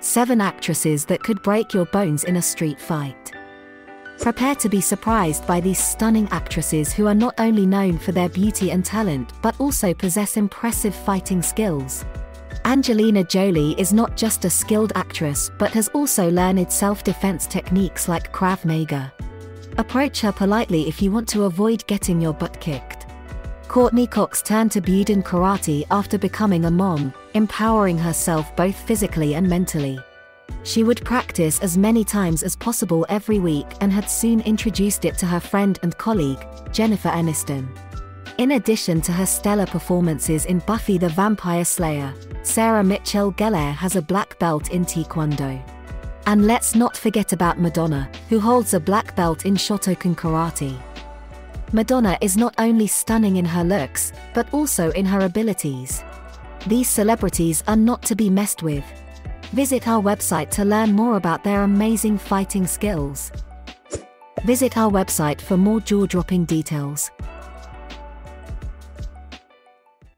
7 actresses that could break your bones in a street fight. Prepare to be surprised by these stunning actresses who are not only known for their beauty and talent but also possess impressive fighting skills. Angelina Jolie is not just a skilled actress but has also learned self-defense techniques like Krav Maga. Approach her politely if you want to avoid getting your butt kicked. Courteney Cox turned to Budokan Karate after becoming a mom, empowering herself both physically and mentally. She would practice as many times as possible every week and had soon introduced it to her friend and colleague, Jennifer Aniston. In addition to her stellar performances in Buffy the Vampire Slayer, Sarah Michelle Gellar has a black belt in Taekwondo. And let's not forget about Madonna, who holds a black belt in Shotokan Karate. Madonna is not only stunning in her looks, but also in her abilities. These celebrities are not to be messed with. Visit our website to learn more about their amazing fighting skills. Visit our website for more jaw dropping details.